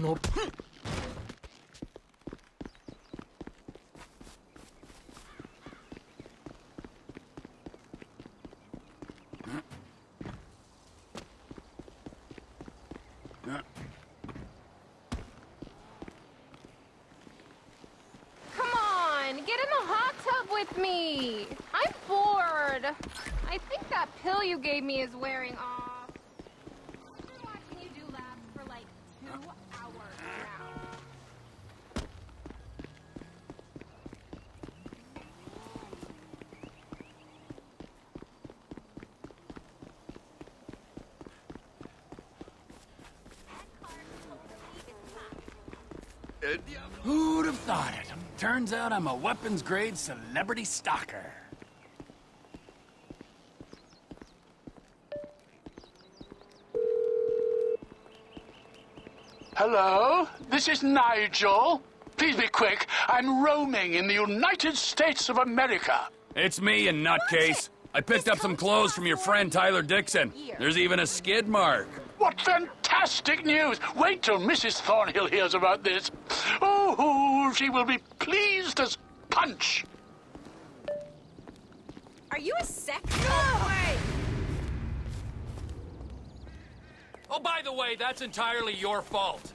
Nope. Come on, get in the hot tub with me. I'm bored. I think that pill you gave me is wearing off. Who'd have thought it? Turns out I'm a weapons-grade celebrity stalker. Hello, this is Nigel. Please be quick. I'm roaming in the United States of America. It's me, and nutcase. I picked up some clothes from your friend Tyler Dixon. There's even a skid mark. What fantastic news! Wait till Mrs. Thornhill hears about this. Oh, she will be pleased as punch. Are you a sex? No way! Oh, by the way, that's entirely your fault.